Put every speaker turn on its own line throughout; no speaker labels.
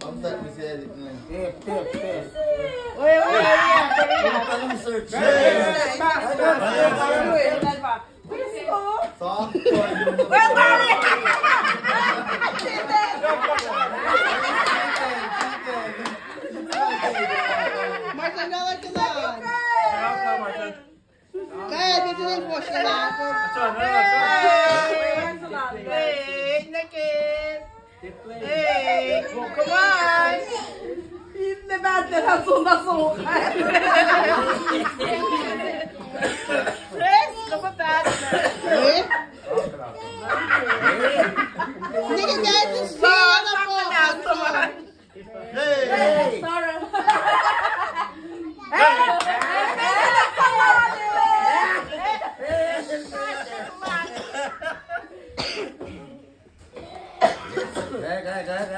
Vamos dar
com né? isso eu
eu,
Tá no eu, Só
pode.
Eu falei. Marcelo aqui na.
Quer ver que
nem poxa lá?
Ei, Ei, Ei, Come on. Det
värdet att
sådana
sågar.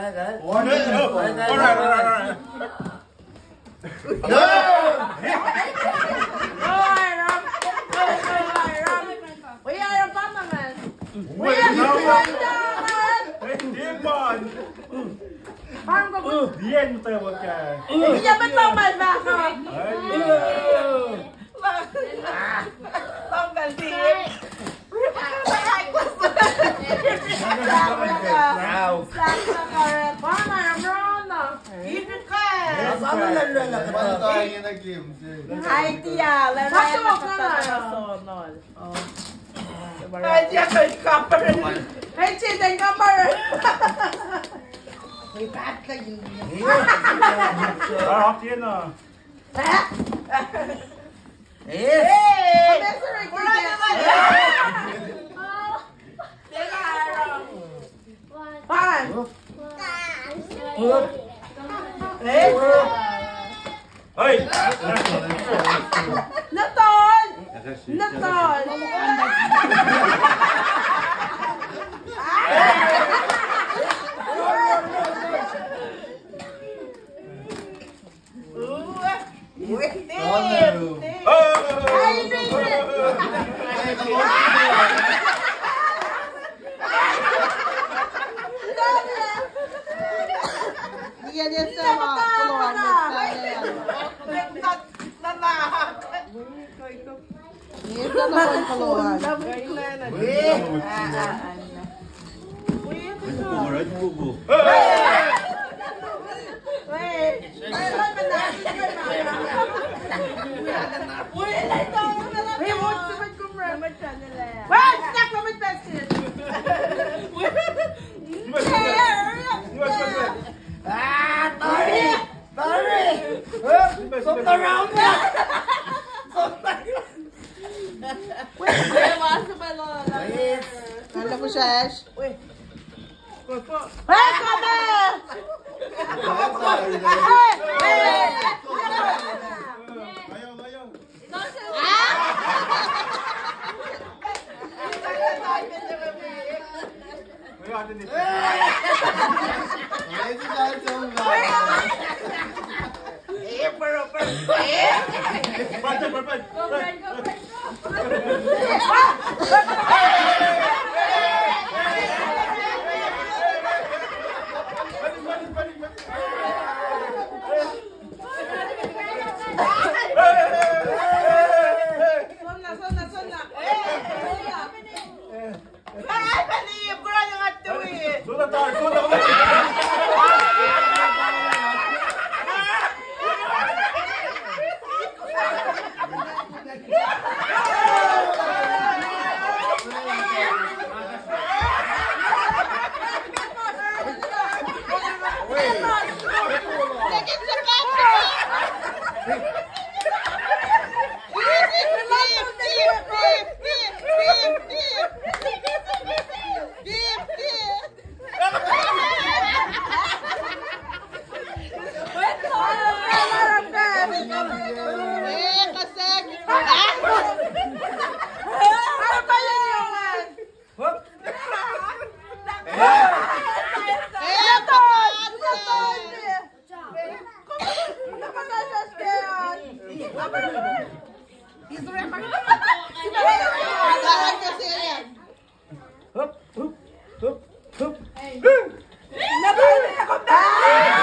Gaya, gaya, gaya, gaya.
Alright, alright, alright.
Vad gör jag pannan med?
Wait, no, no. Hindi man.
Parang ko
Diyan mo tayo wag ka.
Hindi niya ba't tama ba ako? Tanggal ka.
Saan mo lang lang Paano tayo yung nag-game?
Ay, tiya. Pasok ka na. Ay, tiya ka yung. Ay, tiya yung kapar.
Sarap yan ah.
Eh!
Eh?
Hoy!
Naton! Naton! Ah! Sorry! Stop around na!
Alam mo, Shesh?
Hey, come here! Hey! Hey!
Ayaw, ayaw.
May atin dito.
Medyo dahil sa mga.
Brad, Brad, Brad.
Sonna, Duda tá arcando a mão. Hup, hup, hup, hup.
Hey. Nabuhay na ako! Ah!